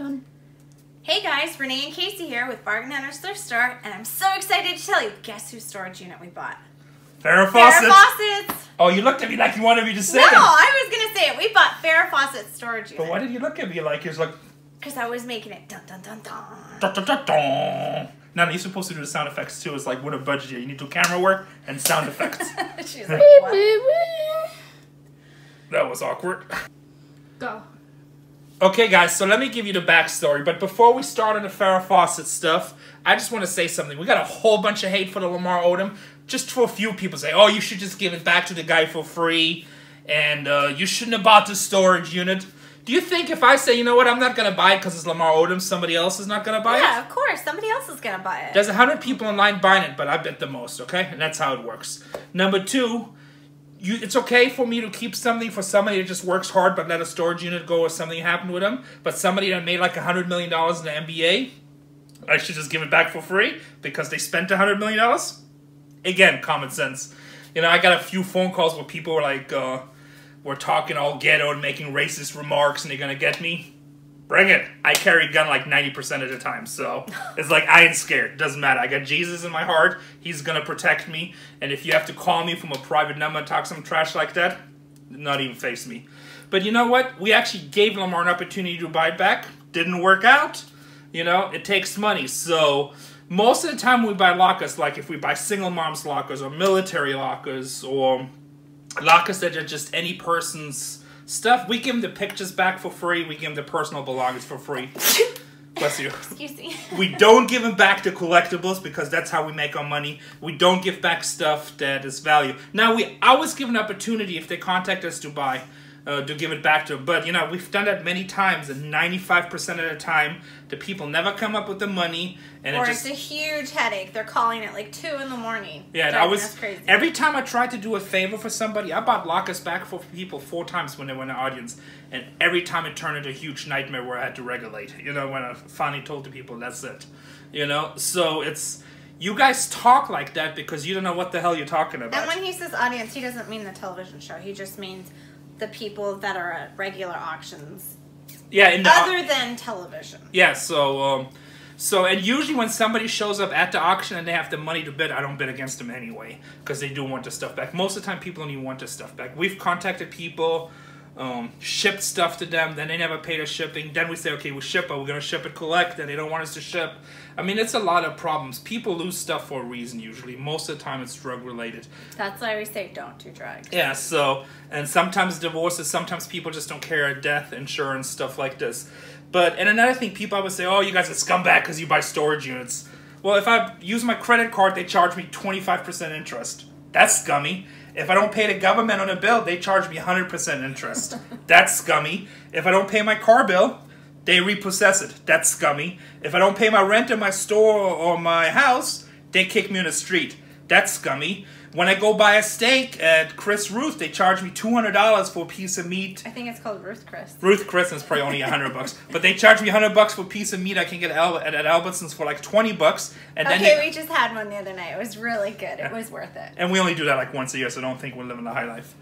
Done. Hey guys, Rene and Casey here with Bargain Hunters Thrift Store, and I'm so excited to tell you, guess whose storage unit we bought? Farrah Farrah Fawcett. Fawcett's! Oh, you looked at me like you wanted me to say No, it. I was gonna say it. We bought Farrah Fawcett's storage But why did you look at me like you was like Because I was making it dun dun dun dun. dun, dun, dun, dun. No, no, you're supposed to do the sound effects too. It's like with a budget, you need to do camera work and sound effects. She's like, what? beep, beep. that was awkward. Go. Okay, guys, so let me give you the backstory. But before we start on the Farrah Fawcett stuff, I just want to say something. We got a whole bunch of hate for the Lamar Odom. Just for a few people say, oh, you should just give it back to the guy for free, and uh, you shouldn't have bought the storage unit. Do you think if I say, you know what, I'm not going to buy it because it's Lamar Odom, somebody else is not going to buy it? Yeah, of course. Somebody else is gonna buy it. There's a hundred people online buying it, but I bet the most. Okay, and that's how it works. Number two, you it's okay for me to keep something for somebody that just works hard but let a storage unit go or something happened with them. But somebody that made like a hundred million dollars in the NBA, I should just give it back for free because they spent a hundred million dollars. Again, common sense. You know, I got a few phone calls where people were like, uh, "We're talking all ghetto and making racist remarks, and they're gonna get me." Bring it. I carry a gun like 90% of the time, so it's like I ain't scared. Doesn't matter. I got Jesus in my heart. He's gonna protect me. And if you have to call me from a private number and talk some trash like that, not even face me. But you know what? We actually gave Lamar an opportunity to buy it back. Didn't work out. You know, it takes money. So most of the time we buy lockers, like if we buy single moms lockers or military lockers or lockers that are just any person's stuff, we give them the pictures back for free. We give them the personal belongings for free. Bless you. Excuse me. We don't give them back the collectibles because that's how we make our money. We don't give back stuff that is value. Now we always give an opportunity if they contact us to buy, uh, to give it back to. But you know we've done that many times, and ninety-five percent of the time, the people never come up with the money, and Or it it's just a huge headache. They're calling at like 2 in the morning. yeah. I was crazy. every time I tried to do a favor for somebody, I bought lockers back for people four times when they were in the audience, and every time it turned into a huge nightmare where I had to regulate. You know when I finally told the people that's it. You know, so it's. You guys talk like that because you don't know what the hell you're talking about. And when he says audience, he doesn't mean the television show. He just means the people that are at regular auctions, yeah, in the other than television. yeah. So, um, so and usually when somebody shows up at the auction and they have the money to bid, I don't bid against them anyway because they do want the stuff back. Most of the time, people don't even want the stuff back. We've contacted people, um, shipped stuff to them, then they never paid us shipping. Then we say, okay, we ship, but we're gonna ship it collect, and they don't want us to ship. I mean, it's a lot of problems. People lose stuff for a reason usually. Most of the time, it's drug related. That's why we say don't do drugs. Yeah, so and sometimes divorces, sometimes people just don't care death insurance stuff like this. But and another thing, people always say, "Oh, you guys are scumbag because you buy storage units." Well, if I use my credit card, they charge me twenty five percent interest. That's scummy. If I don't pay the government on a bill, they charge me hundred percent interest. That's scummy. If I don't pay my car bill, they repossess it. That's scummy. If I don't pay my rent in my store or my house, they kick me in the street. That's scummy. When I go buy a steak at Chris Ruth, they charge me two hundred dollars for a piece of meat. I think it's called Ruth Chris. Ruth Chris is probably only hundred bucks, but they charge me hundred bucks for a piece of meat I can get at, at, Albertsons for like twenty bucks, and then Okay, they, we just had one the other night. It was really good. It was worth it. and we only do that like once a year, so don't think we're living the high life.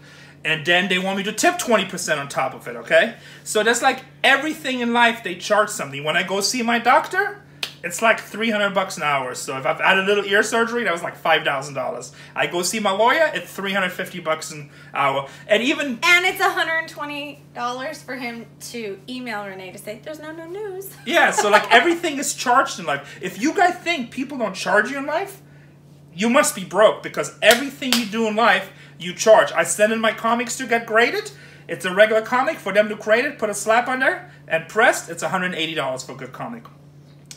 And then they want me to tip 20% on top of it, okay? So that's like everything in life, they charge something. When I go see my doctor, it's like 300 bucks an hour. So if I've had a little ear surgery, that was like $5,000. I go see my lawyer, it's 350 bucks an hour. And even And it's $120 for him to email Rene to say, there's no no news. Yeah, so like everything is charged in life. If you guys think people don't charge you in life, you must be broke because everything you do in life, you charge. I send in my comics to get graded. It's a regular comic. For them to grade it, put a slap on there, and pressed, it's $180 for a good comic.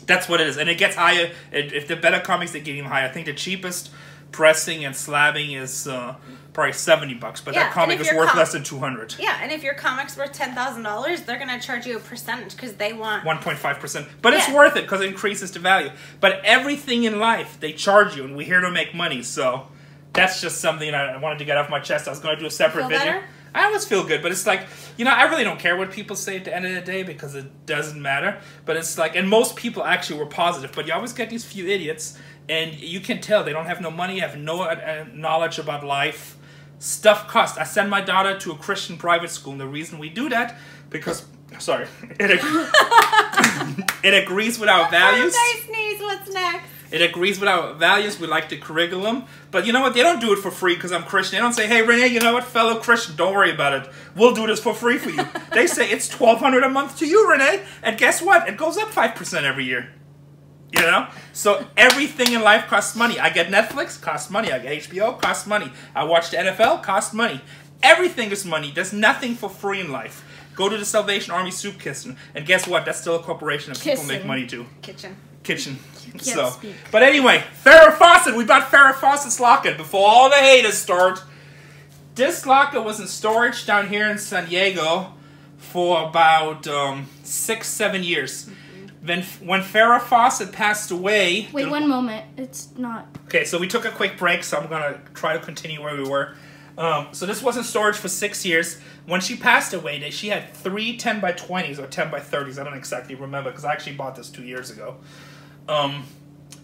That's what it is. And it gets higher. If if they're better comics, they get even higher. I think the cheapest pressing and slabbing is uh, probably 70 bucks, but Yeah, that comic is worth com- less than 200 Yeah, and if your comic's worth $10,000, they're going to charge you a percentage because they want. 1.5%. But it's worth it because it increases the value. But everything in life, they charge you, and we're here to make money. So that's just something I wanted to get off my chest. I was going to do a separate video. better? I always feel good, but it's like, you know, I really don't care what people say at the end of the day because it doesn't matter. But it's like, and most people actually were positive, but you always get these few idiots, and you can tell they don't have no money, have no uh, knowledge about life. Stuff costs. I send my daughter to a Christian private school, and the reason we do that, because, sorry, it, it agrees with our values. I sneeze. What's next? It agrees with our values. We like the curriculum. But you know what? They don't do it for free because I'm Christian. They don't say, hey, Rene, you know what, fellow Christian, don't worry about it. We'll do this for free for you. they say it's 1200 a month to you, Rene. And guess what? It goes up 5% every year. You know? So everything in life costs money. I get Netflix, costs money. I get HBO, costs money. I watch the NFL, costs money. Everything is money. There's nothing for free in life. Go to the Salvation Army soup kitchen, and guess what? That's still a corporation that people make money to Kitchen. Kitchen. So, speak. but anyway, Farrah Fawcett. We bought Farrah Fawcett's locket before all the haters start. This locket was in storage down here in San Diego for about um, six, seven years. Then, when Farrah Fawcett passed away, Wait one moment. It's not. Okay, so we took a quick break, so I'm gonna try to continue where we were. Um, so this was in storage for six years. When she passed away, they- she had three 10 by 20s or 10 by 30s. I don't exactly remember because I actually bought this two years ago. Um,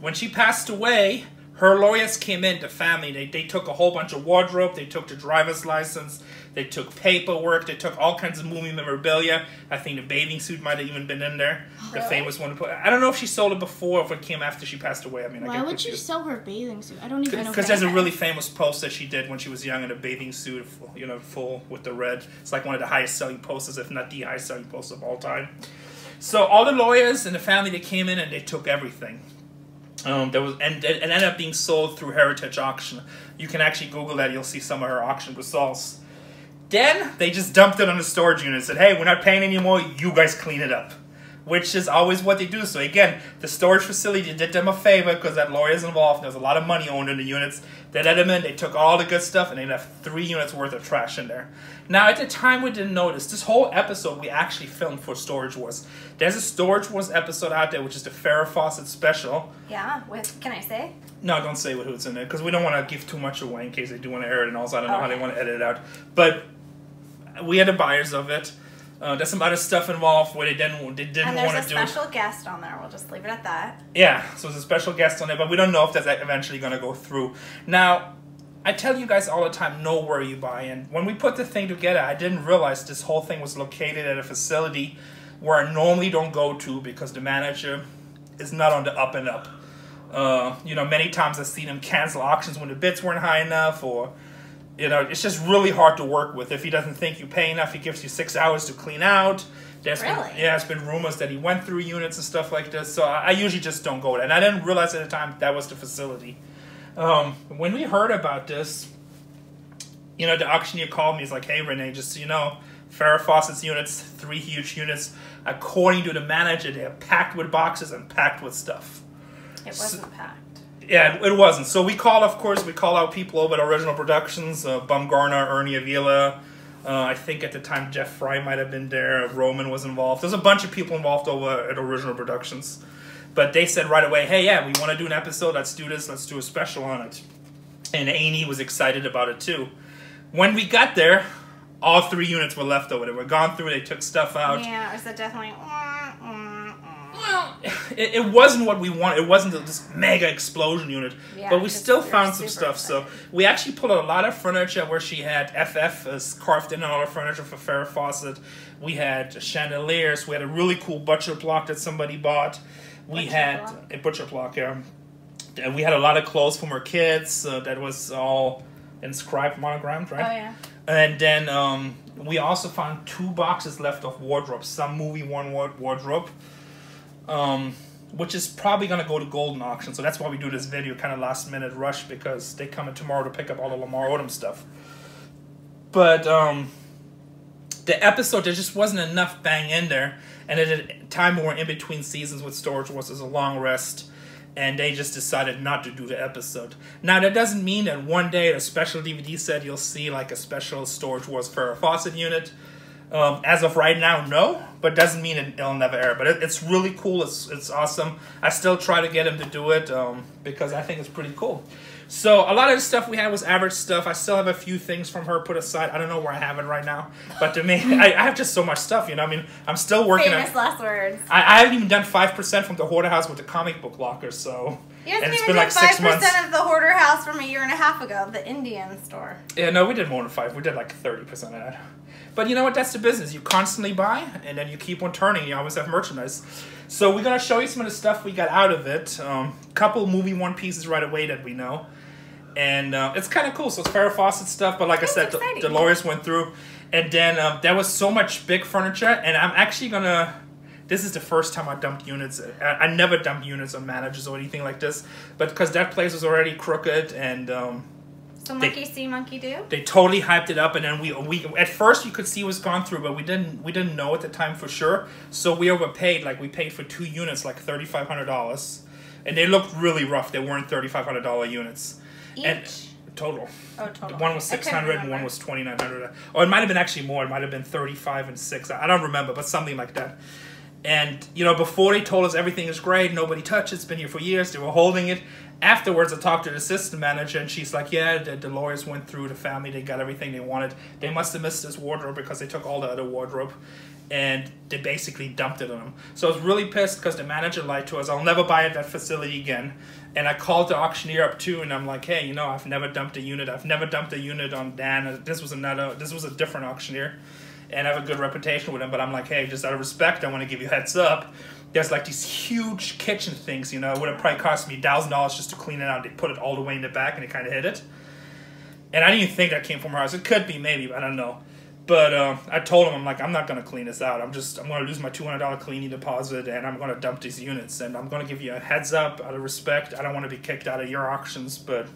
when she passed away, her lawyers came in, the family. They, they took a whole bunch of wardrobe, they took the driver's license, they took paperwork, they took all kinds of movie memorabilia. I think the bathing suit might have even been in there. The famous one. put- I don't know if she sold it before or if it came after she passed away. I mean, Why get would you confused. sell her bathing suit? I don't even know. Because there's a really famous post that she did when she was young in a bathing suit, full- you know, full with the red. It's like one of the highest selling posters, if not the highest selling poster of all time. So all the lawyers and the family they came in and they took everything. Um, there was and it ended up being sold through Heritage Auction. You can actually Google that; you'll see some of her auction results. Then they just dumped it on the storage unit. and Said, "Hey, we're not paying anymore. You guys clean it up." Which is always what they do. So again, the storage facility did them a favor because that lawyer's involved. There's a lot of money owned in the units. They let them in. They took all the good stuff and they left three units worth of trash in there. Now, at the time, we didn't notice this whole episode we actually filmed for Storage Wars. There's a Storage Wars episode out there, which is the Farrah Fawcett special. Yeah. With can I say? No, don't say what who's in it because we don't want to give too much away in case they do want to air it, and also I don't know how they want to edit it out. But we had the buyers of it. Uh, there's some other stuff involved where they didn't they didn't want to do. And there's a special guest on there. We'll just leave it at that. Yeah, so there's a special guest on it, but we don't know if that's eventually going to go through. Now, I tell you guys all the time, know where you buy. And when we put the thing together, I didn't realize this whole thing was located at a facility where I normally don't go to because the manager is not on the up and up. Uh, you know, many times I've seen him cancel auctions when the bids weren't high enough, or you know, it's just really hard to work with. If he doesn't think you pay enough, he gives you six hours to clean out. There's been, Really? yeah, it's been rumors that he went through units and stuff like this. So I, I usually just don't go there, and I didn't realize at the time that was the facility. Um, when we heard about this, you know, the auctioneer called me. He's like, "Hey, Rene, just so you know, Farrah Fawcett's units, three huge units. According to the manager, they're packed with boxes and packed with stuff." It wasn't packed. Yeah, it, it wasn't. So we call, of course, we call out people over at Original Productions, uh, Bumgarner, Ernie Avila. Uh, I think at the time Jeff Fry might have been there. Roman was involved. There's a bunch of people involved over at Original Productions. But they said right away, hey, yeah, we want to do an episode. Let's do this. Let's do a special on it. And Amy was excited about it too. When we got there, all three units were left over. They were gone through. They took stuff out. Yeah, it was a definitely. Well, it, it wasn't what we wanted. It wasn't this mega explosion unit, Yeah, but we still found some stuff. So we actually pulled out a lot of furniture where she had FF as carved in all her furniture for Farrah Fawcett. We had chandeliers. We had a really cool butcher block that somebody bought. We Butcher had block? a butcher block. Yeah, and we had a lot of clothes from her kids. Uh, that was all inscribed, monogrammed, right? Oh yeah. And then um, we also found two boxes left of wardrobe, some movie one ward- wardrobe, um, which is probably gonna go to Goldin Auction. So that's why we do this video, kind of last minute rush because they come in tomorrow to pick up all the Lamar Odom stuff. But um, the episode there just wasn't enough bang in there, and at a time when we're in between seasons with Storage Wars is a long rest. And they just decided not to do the episode. Now that doesn't mean that one day a special DVD set you'll see like a special Storage Wars Farrah Fawcett unit. Um, as of right now, no, but doesn't mean it, it'll never air. But it, it's really cool. It's it's awesome. I still try to get him to do it um, because I think it's pretty cool. So a lot of the stuff we had was average stuff. I still have a few things from her put aside. I don't know where I have it right now, but to me, I, I have just so much stuff. You know, I mean, I'm still working on. Famous last words. I, I haven't even done five percent from the hoarder house with the comic book locker. So You and it's even been done like six five months. percent of the hoarder house from a year and a half ago, the Indian store. Yeah, no, we did more than five. We did like thirty percent of that. But you know what? That's the business. You constantly buy, and then you keep on turning. You always have merchandise. So we're gonna show you some of the stuff we got out of it. Um, couple movie one pieces right away that we know, and uh, it's kind of cool. So it's Farrah Fawcett stuff, but like That's I said, exciting. the, Dolores went through, and then um, there was so much big furniture, and I'm actually gonna. This is the first time I dumped units. I, I never dumped units on managers or anything like this, but because that place was already crooked and. Um, So monkey see, monkey do. they totally hyped it up and then we we at first you could see it was gone through but we didn't we didn't know at the time for sure. So we overpaid like we paid for two units like $3500 and they looked really rough. They weren't $3500 units. Each. and total. Oh, total. one was I couldn't 600 and one was 2900 or it might have been actually more. It might have been 35 and 6 i don't remember but something like that and you know before they told us everything is great nobody touched it it's been here for years they were holding it afterwards i talked to the assistant manager and she's like yeah the, the lawyers went through the family they got everything they wanted they must have missed this wardrobe because they took all the other wardrobe and they basically dumped it on them so i was really pissed because the manager lied to us i'll never buy at that facility again and I called the auctioneer up too, and I'm like, hey, you know, I've never dumped a unit. I've never dumped a unit on Dan. This was another. This was a different auctioneer, and I have a good reputation with him. But I'm like, hey, just out of respect, I want to give you heads up. There's like these huge kitchen things, you know, it would have probably cost me thousand dollars just to clean it out. They put it all the way in the back, and it kind of hit it. And I didn't even think that came from her house. It could be, maybe, I don't know. But uh, I told him, I'm like, I'm not gonna clean this out. I'm just, I'm gonna lose my two hundred dollar cleaning deposit, and I'm gonna dump these units. And I'm gonna give you a heads up out of respect. I don't want to be kicked out of your auctions, but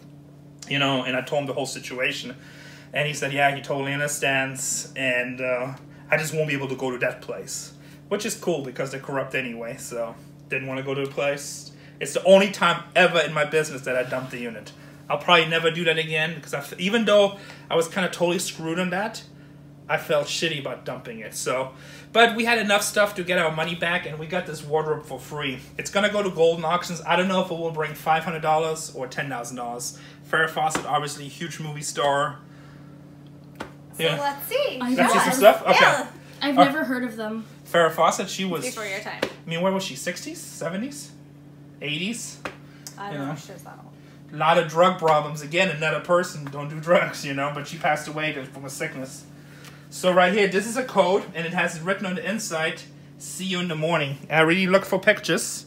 you know. And I told him the whole situation, and he said, yeah, he totally understands, and uh, I just won't be able to go to that place, which is cool because they're corrupt anyway. So didn't want to go to the place. It's the only time ever in my business that I dumped the unit. I'll probably never do that again because even though I was kind of totally screwed on that, I felt shitty about dumping it. So, but we had enough stuff to get our money back, and we got this wardrobe for free. It's gonna go to Goldin Auctions. I don't know if it will bring five hundred dollars or ten thousand dollars. Farrah Fawcett, obviously, huge movie star. So Yeah. let's see. I let's see some stuff. Okay. Yeah. I've Uh, never heard of them. Farrah Fawcett. She was. Before your time. I mean, where was she? Sixties, seventies, eighties. I don't know know. if she was that old. A lot of drug problems. Again, another person don't do drugs, you know, but she passed away from a sickness. So right here, this is a code, and it has written on the inside, "See you in the morning." I really look for pictures.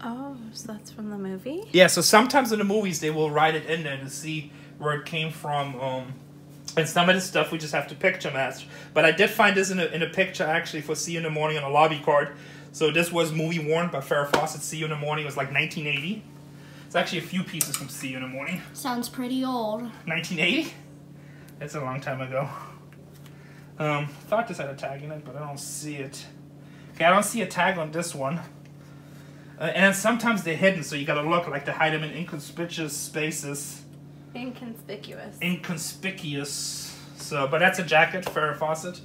Oh, so that's from the movie? Yeah, so sometimes in the movies they will write it in there to see where it came from. Um, and some of this stuff we just have to picture match. But I did find this in a, in a picture actually for "See You in the Morning" on a lobby card. So this was movie worn by Farrah Fawcett. "See You in the Morning" it was like 1980. It's actually a few pieces from "See You in the Morning." Sounds pretty old. 1980? That's a long time ago. Um, thought this had a tag in it, but I don't see it. Okay, I don't see a tag on this one. Uh, and sometimes they're hidden, so you gotta look like to hide them in inconspicuous spaces. Inconspicuous. Inconspicuous. So, but that's a jacket, Farrah Fawcett.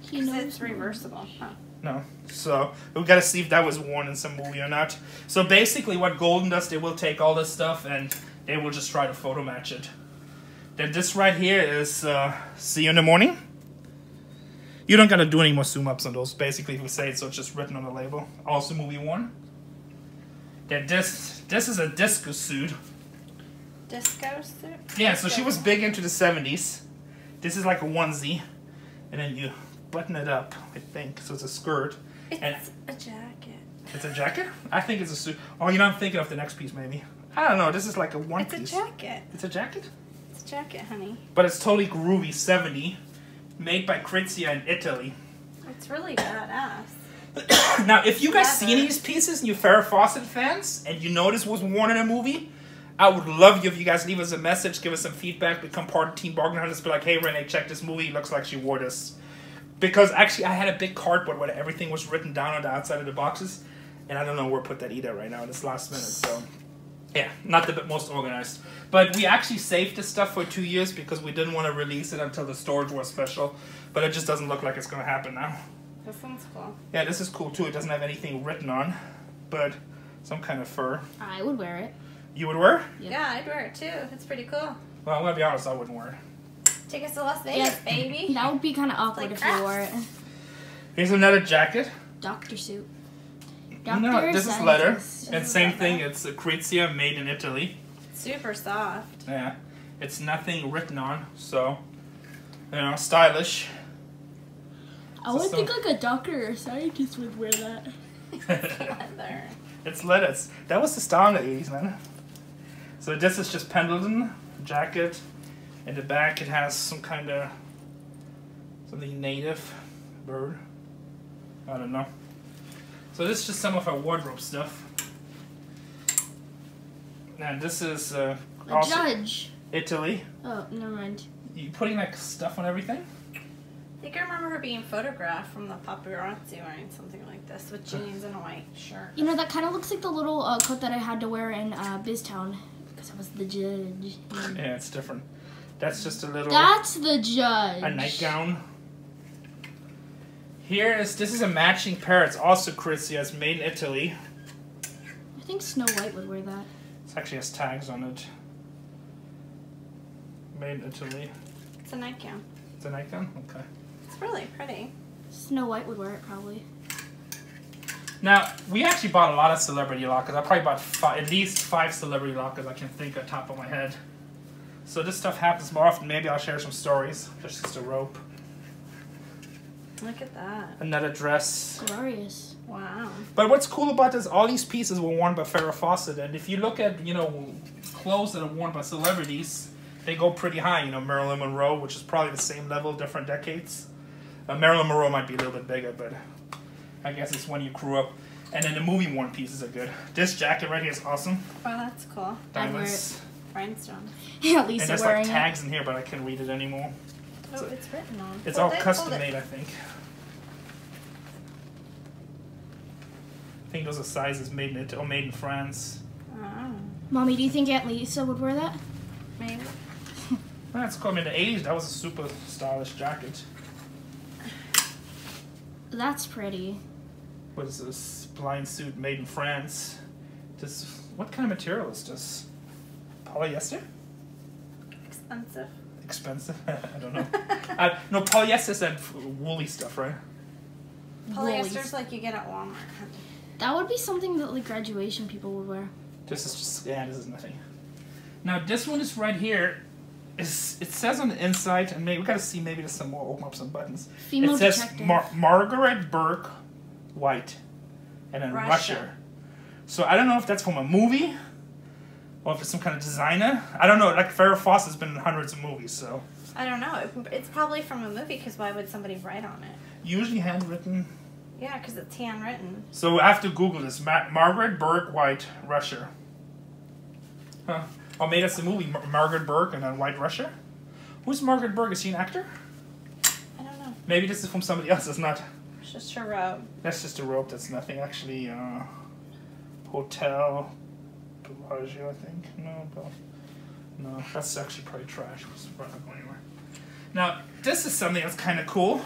He Because knows. it's reversible. Huh. No. So we gotta see if that was worn in some movie or not. So basically, what Goldin does, they will take all this stuff and they will just try to photo match it. Then this right here is uh, "See you in the morning." You don't gotta do any more zoom ups on those. Basically, if we say it, so it's just written on the label. Also, movie one. Then this this is a disco suit. Disco suit? Yeah, so she was big into the seventies. This is like a onesie, and then you button it up. I think so. It's a skirt. It's And- a jacket. It's a jacket? I think it's a suit. Oh, you know, I'm thinking of the next piece, maybe. I don't know. This is like a one It's a jacket. It's a jacket? It's a jacket, honey. But it's totally groovy, 70, made by Krizia in Italy. It's really badass. now, if you guys see Leather. of these pieces and you're Farrah Fawcett fans, and you know this was worn in a movie, I would love you if you guys leave us a message, give us some feedback, become part of Team Bargain Hunters, be like, hey, Rene, check this movie. It looks like she wore this. Because actually, I had a big cardboard where everything was written down on the outside of the boxes, and I don't know where to put that either right now in this last minute. So, yeah, not the most organized. But we actually saved this stuff for two years because we didn't want to release it until the storage was special. But it just doesn't look like it's going to happen now. This one's cool. Yeah, this is cool too. It doesn't have anything written on, but some kind of fur. I would wear it. You would wear? Yep. Yeah, I'd wear it too. It's pretty cool. Well, I'm gonna be honest. I wouldn't wear it. Take us to Las Vegas, Yeah. baby. That would be kind of awkward like if you wore it. Here's another jacket. Doctor suit. no, this is leather, scientist. and same thing. It's a Krizia made in Italy. Super soft. Yeah, it's nothing written on. So, You know, stylish. I would some- think like a doctor or a scientist would wear that. Leather. It's lettuce. That was the style in the 80s, man. So this is just Pendleton jacket. In the back, it has some kind of something native bird. I don't know. So this is just some of our wardrobe stuff. And this is uh, A also judge. Italy. Oh, never mind. You putting like stuff on everything? I think I remember her being photographed from the paparazzi wearing something like this with jeans and a white shirt. You know, that kind of looks like the little uh, coat that I had to wear in uh, Biztown. Because I was the judge. Yeah, it's different. That's just a little That's the judge. a nightgown. Here is this is a matching pair. It's also Krizia's made in Italy. I think Snow White would wear that. It actually has tags on it. Made in Italy. It's a nightgown. It's a nightgown? Okay. It's really pretty. Snow White would wear it probably. Now, we actually bought a lot of celebrity lockers. I probably bought fi at least five celebrity lockers I can think of top of my head. So this stuff happens more often. Maybe I'll share some stories. There's just a rope. Look at that. Another dress. Glorious. Wow. But what's cool about this, all these pieces were worn by Farrah Fawcett. And if you look at, you know, clothes that are worn by celebrities, they go pretty high. You know, Marilyn Monroe, which is probably the same level, different decades. Uh, Marilyn Monroe might be a little bit bigger, but I guess it's when you grew up. And then the movie worn pieces are good. This jacket right here is awesome. Oh, that's cool. I'd wear Diamonds. Rhinestones. Yeah, And there's like tags in here, but I can't read it anymore. Oh, So- it's written on. It's Hold all it, custom hold it. made, I think. I think those are sizes made in Italy, or made in France. Oh. Mommy, do you think Aunt Lisa would wear that? maybe. That's cool. I mean, in the 80s, that was a super stylish jacket. That's pretty. What is this? Blind suit made in France. This, what kind of material is this? Polyester? Expensive. Expensive? I don't know. uh, no, polyester is that woolly stuff, right? Polyester's Woolies. like you get at Walmart. That would be something that like graduation people would wear. This is just, yeah, this is nothing. Now, this one is right here. Is, it says on the inside, and maybe we gotta see, maybe there's some more, open up some buttons. Female it says detective. Mar- Margaret Bourke White, and then Russia. Russia. So I don't know if that's from a movie, or if it's some kind of designer. I don't know. Like Farrah Fawcett's been in hundreds of movies, so I don't know. It's probably from a movie because why would somebody write on it? usually handwritten. Yeah, because it's handwritten. So I have to Google this. Ma- Margaret Bourke White Russia. Huh. Oh, made us the movie Mar- Margaret Bourke and then White Russia. Who's Margaret Bourke? Is she an actor? I don't know. Maybe this is from somebody else. It's not. It's just her robe. That's just a rope. That's nothing. Actually, uh, Hotel Bellagio, I think. No, Bell- no, that's actually probably trash. It's probably not going anywhere. Now, this is something that's kind of cool.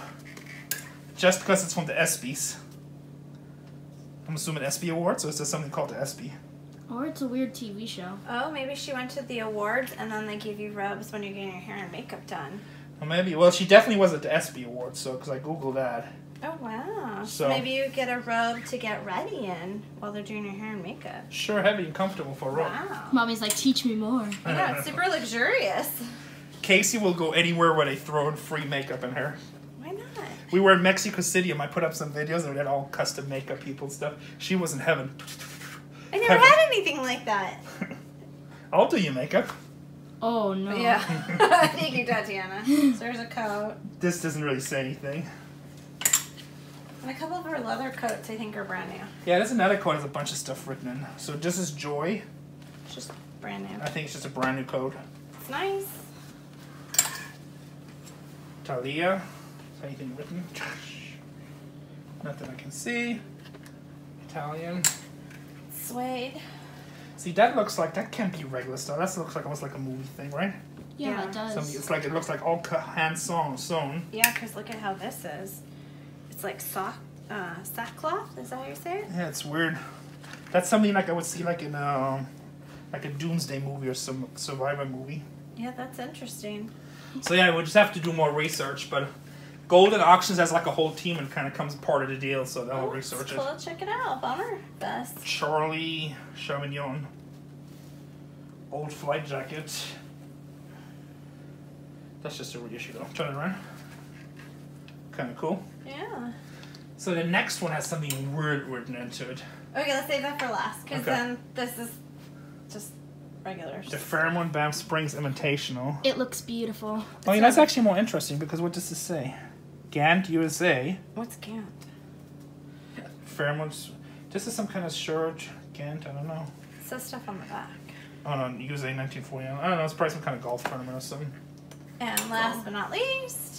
Just because it's from the ESPYs. I'm assuming ESPY Awards, or is there something called the ESPY? Or it's a weird TV show. Oh, maybe she went to the awards and then they give you rubs when you're getting your hair and makeup done. Or maybe. Well, she definitely was at the ESPY Awards, so because I googled that. Oh wow. So- maybe you get a robe to get ready in while they're doing your hair and makeup. Sure, heavy and comfortable for a rope. Wow. Mommy's like, teach me more. Yeah, it's super luxurious. Casey will go anywhere where they throw in free makeup in her. Why not? We were in Mexico City and I put up some videos and we had all custom makeup people and stuff. She was in heaven. I never Heaven. had anything like that. I'll do your makeup. Oh no. Yeah. Thank you, Tatiana. So there's a coat. This doesn't really say anything. And a couple of her leather coats I think are brand new. Yeah, there's another coat There's a bunch of stuff written in. So this is Joy. It's just brand new. I think it's just a brand new coat. It's nice. Talia. Is anything written? Nothing I can see. Italian. Suede. See, that looks like that can't be regular stuff. That looks like almost like a movie thing, right? Yeah, Yeah. it does. Something, it's like it looks like all ca- hand sewn. sewn. Yeah, because look at how this is. It's like sock, uh, sackcloth. Is that how you say it? Yeah, it's weird. That's something like I would see like in um like a doomsday movie or some survivor movie. Yeah, that's interesting. So yeah, we'll just have to do more research. But Goldin Auctions has like a whole team and kind of comes part of the deal, so they'll Oh, research it's it. cool. Check it out. Bummer. Best. Charlie Chevignon. Old flight jacket. That's just a reissue though. Turn it around. Kind of cool. Yeah. So the next one has something weird written into it. Okay, let's save that for last, because Okay. then this is just regular. The Fairmont Banff Springs Invitational. It looks beautiful. Oh, yeah, that's actually more interesting because what does this say? Gant USA. What's Gant? Fairmont. This is some kind of shirt. Gant, I don't know. It says stuff on the back. Oh no, USA 1949. I don't know. It's probably some kind of golf tournament or something. And last but not least,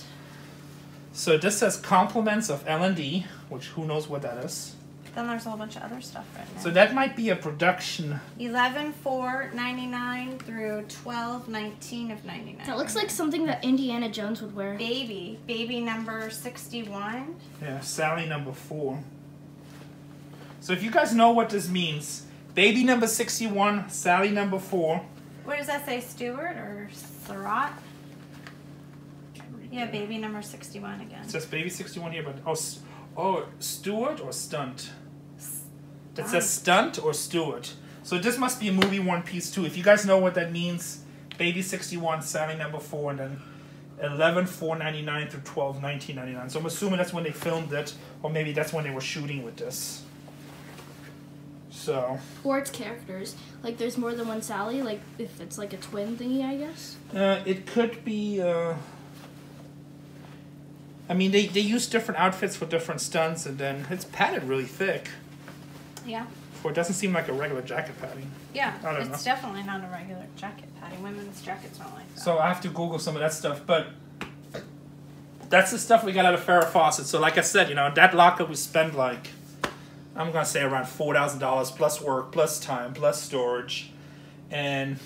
So this says compliments of L and D, which who knows what that is. then there's a whole bunch of other stuff written. So that might be a production. 11 4 99 through 12 19 of 99. That looks like something that Indiana Jones would wear. baby. Baby number 61. Yeah, Sally number four. So if you guys know what this means, baby number 61, Sally number four. What does that say? Stewart or Surratt? Can't read Yeah, baby number 61 again. It says baby 61 here, but oh, s- oh, Stewart or stunt? It says stunt or Stewart. So this must be a movie one piece too. If you guys know what that means, baby 61, Sally number four, and then 11 499 through 12 1999. So I'm assuming that's when they filmed it, or maybe that's when they were shooting with this. So Or its characters. Like there's more than one Sally. Like if it's like a twin thingy, I guess. uh, it could be. Uh, I mean, they, they use different outfits for different stunts, and then it's padded really thick. Yeah. For it doesn't seem like a regular jacket padding. Yeah, I don't it's know. definitely not a regular jacket padding. Women's jackets aren't like that. So I have to Google some of that stuff, but that's the stuff we got out of Farrah Fawcett. So like I said, you know, that locker we spent like I'm gonna say around four thousand dollars plus work, plus time, plus storage, and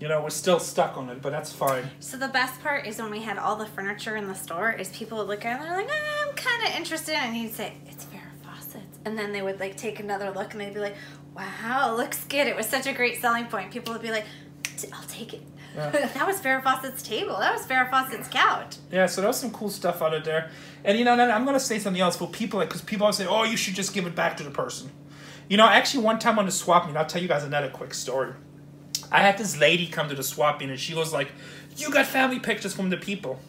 you know we're still stuck on it, but that's fine. So the best part is when we had all the furniture in the store, is people would look at it and they're like, "Ah, I'm kind of interested, and he'd say, it's Farrah Fawcett's, and then they would like take another look and they'd be like, wow, it looks good. It was such a great selling point. People would be like, I'll take it. Yeah. that was Farrah Fawcett's table. That was Farrah Fawcett's couch. Yeah, so there was some cool stuff out of there, and you know, then I'm gonna say something else for people, like because people always say, oh, you should just give it back to the person. You know, actually, one time on the swap meet, I'll tell you guys another quick story. I had this lady come to the swap and she was like, "You got family pictures from the people."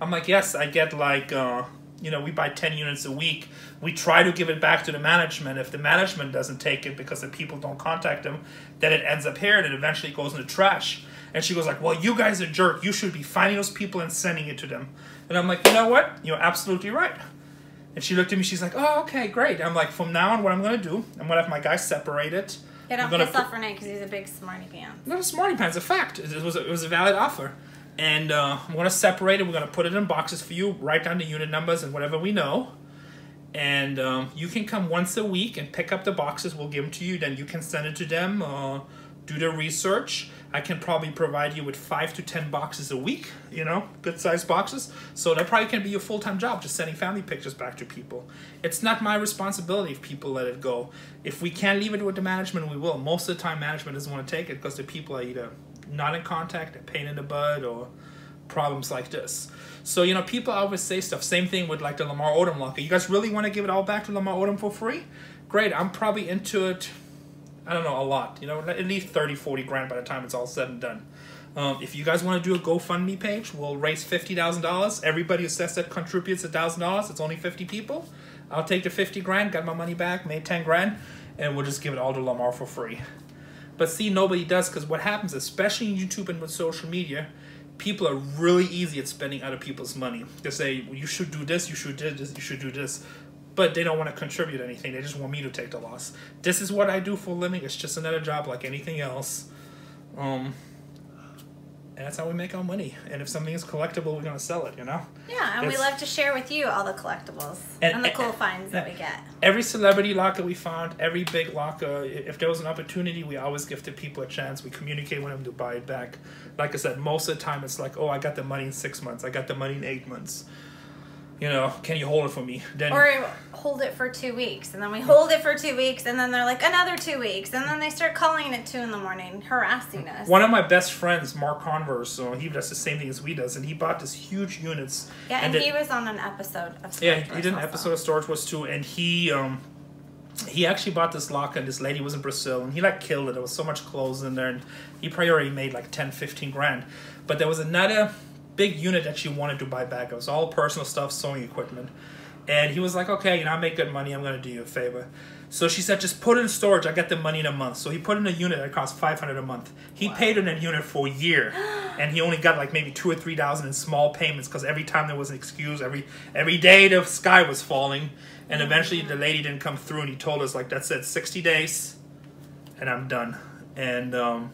I'm like, "Yes, I get like, uh, you know, we buy ten units a week. We try to give it back to the management. If the management doesn't take it because the people don't contact them, then it ends up here, and it eventually goes in the trash." And she goes like, "Well, you guys are jerk. You should be finding those people and sending it to them." And I'm like, "You know what? You're absolutely right." And she looked at me. She's like, "Oh, okay, great." I'm like, "From now on, what I'm gonna do? I'm gonna have my guys separate it." Yeah, don't I'm gonna piss off Rene because he's a big smarty pants. no, Smarty Pants, a fact. It was a, it was a valid offer. And uh, I'm going to separate it. We're going to put it in boxes for you, write down the unit numbers and whatever we know. And um, you can come once a week and pick up the boxes. We'll give them to you. Then you can send it to them, uh, do the research. I can probably provide you with five to ten boxes a week, you know, good sized boxes. So that probably can be your full time job, just sending family pictures back to people. It's not my responsibility if people let it go. If we can't leave it with the management, we will. Most of the time, management doesn't want to take it because the people are either not in contact, a pain in the butt, or problems like this. So, you know, people always say stuff. Same thing with like the Lamar Odom locker. You guys really want to give it all back to Lamar Odom for free? Great. I'm probably into it, I don't know, a lot. You know, at least 30, 40 grand by the time it's all said and done. Um, if you guys want to do a GoFundMe page, we'll raise $50,000. Everybody who says that contributes $1,000. It's only 50 people. I'll take the 50 grand, got my money back, made 10 grand, and we'll just give it all to Lamar for free. But see, nobody does because what happens, especially in YouTube and with social media, people are really easy at spending other people's money. They say, well, you should do this, you should do this, you should do this. But they don't want to contribute anything. They just want me to take the loss. This is what I do for a living. It's just another job like anything else. Um, and that's how we make our money. And if something is collectible, we're going to sell it, you know? Yeah, and we love to share with you all the collectibles And- and, the and- cool finds that we get. every celebrity locker we found, every big locker, if there was an opportunity, we always give the people a chance. We communicate with them to buy it back. Like I said, most of the time it's like, oh, I got the money in six months. I got the money in eight months. You know, can you hold it for me? Then Or hold it for two weeks, and then we hold it for two weeks, and then they're like another two weeks, and then they start calling at two in the morning, harassing us. one of my best friends, Mark Converse, so he does the same thing as we does, and he bought this huge units. yeah, and, it- he was on an episode of. Yeah, Storage he did an also. episode of Storage Wars too, and he um he actually bought this locker and this lady was in Brazil and he like killed it. There was so much clothes in there and he probably already made like 10, 15 grand. But there was another big unit that she wanted to buy back. It was all personal stuff, sewing equipment. And he was like, okay, you know, I make good money. I'm going to do you a favor. So she said, just put it in storage. I get the money in a month. So he put in a unit that cost 500 a month. He paid in a unit for a year. and he only got like maybe two or 3,000 in small payments because every time there was an excuse, every, every day the sky was falling. And eventually the lady didn't come through and he told us, like, that's it, 60 days and I'm done. And um,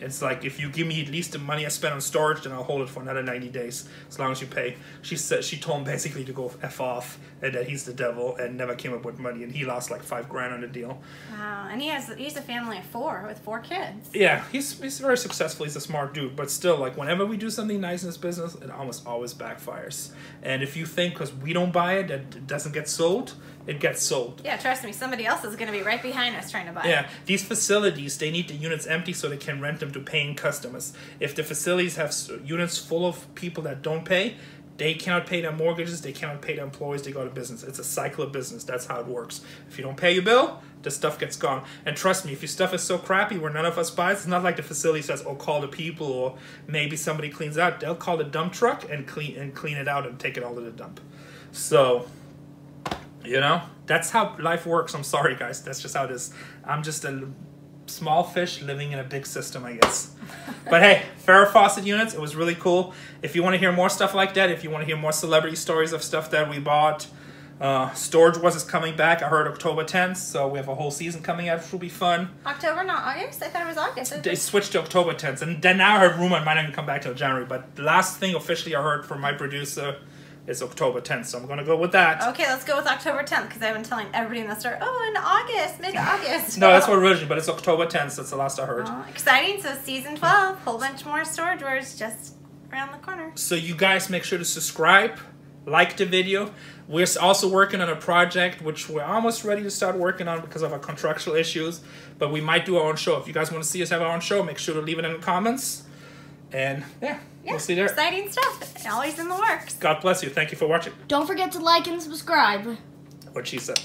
it's like if you give me at least the money I spent on storage, then I'll hold it for another ninety days as long as you pay. She said she told him basically to go f off and that he's the devil and never came up with money and he lost like five grand on the deal. Wow, and he has he's a family of four with four kids. Yeah, he's he's very successful. He's a smart dude, but still, like whenever we do something nice in this business, it almost always backfires. And if you think because we don't buy it that it doesn't get sold, it gets sold. Yeah, trust me, somebody else is going to be right behind us trying to buy. Yeah, it. these facilities they need the units empty so they can rent them to paying customers. If the facilities have units full of people that don't pay, they cannot pay their mortgages, they cannot pay their employees, they go to business. It's a cycle of business. That's how it works. If you don't pay your bill, the stuff gets gone. And trust me, if your stuff is so crappy where none of us buys, it's not like the facility says, "Oh, call the people," or maybe somebody cleans out. They'll call the dump truck and clean and clean it out and take it all to the dump. So you know, that's how life works. I'm sorry, guys. That's just how it is. I'm just a small fish living in a big system, I guess. but hey, Farrah Fawcett units, it was really cool. If you want to hear more stuff like that, if you want to hear more celebrity stories of stuff that we bought, uh, Storage Wars is coming back. I heard October 10th, so we have a whole season coming out, which will be fun. October, not August. I thought it was August. They switched to October 10th, and then now I heard rumor it might not even come back till January. But the last thing officially I heard from my producer is October 10th, so I'm gonna go with that. Okay, let's go with October 10th because I've been telling everybody in the store, oh, in August, mid August. No, that's what originally, but it's October 10th. So that's the last I heard. Oh, exciting. So, season 12, whole bunch more storage wars just around the corner. So you guys make sure to subscribe, like the video. We're also working on a project which we're almost ready to start working on because of our contractual issues. But we might do our own show. If you guys want to see us have our own show, make sure to leave it in the comments. And yeah, Yeah, we'll see there. Exciting stuff. Always in the works. God bless you. Thank you for watching. Don't forget to like and subscribe. What she said.